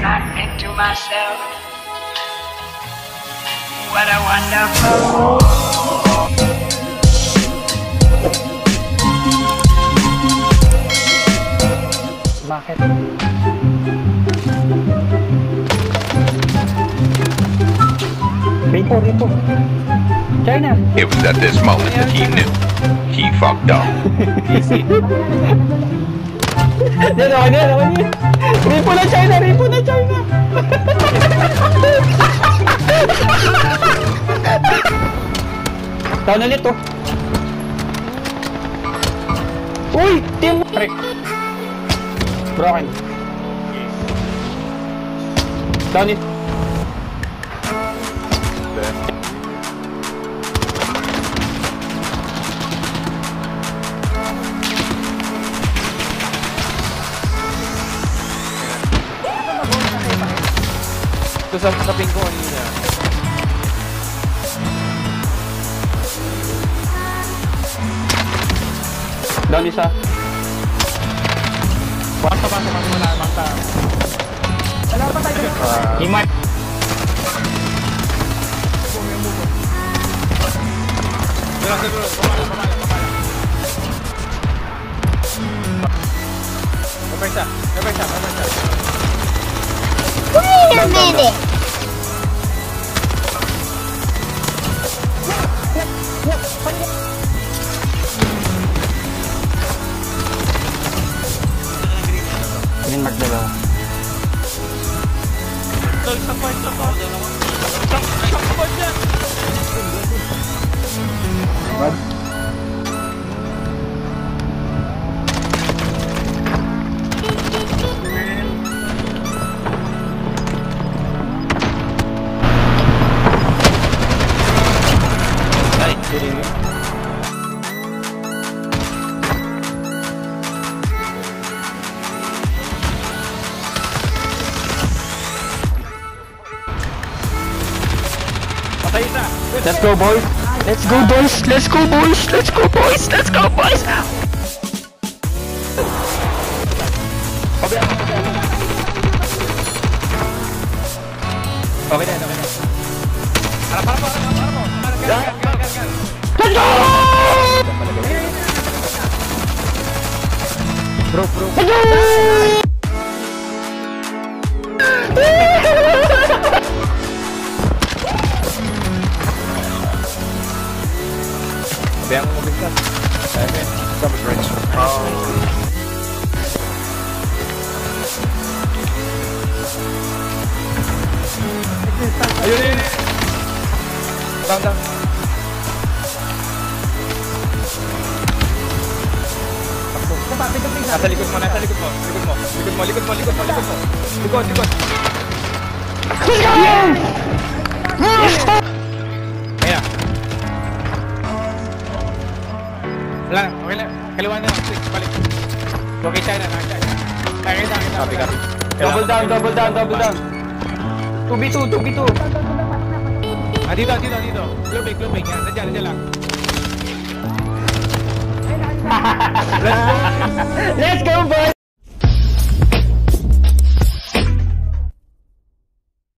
and I think to myself, what a wonderful. Bakit? Ripo, ripo. China. It was at this moment that he knew. He fucked up. Yan, okay na, yan, okay na. Ripo na China, ripo na China. Down ulit to. Uy! Team Rick. Broken. Down it. Sa taping ko kanina. Down isa. Basta basta basta wala basta. Pamala, pamala, pamala. May isa, may isa, may isa. Wait a minute. Green mark dalawa. Nagtapay, tapay! Nagtapay yan! Bad? Let's go boys. Let's go boys. Let's go boys. Let's go boys. Let's go boys. Okay na, okay na. Harap, harap, harap, harap. Gan, gan, gan, gan, gan. Let's go! It, Rich. Ayun, ayun. Down, down. Nasa likod mo, nasa likod mo. Likod mo, likod mo, likod mo, likod mo, likod mo. Likod, likod. Kaya. Wala na, okay lang. Kaliwa na, please, balik. Okay, China, na, China. Kaya, kita, kita. Copy, copy. Double down, double down, double down. 2v2, 2v2. Ah, dito, dito, dito. Clubbing, clubbing. Yan, nandiyan, nandiyan lang. Let's go boys!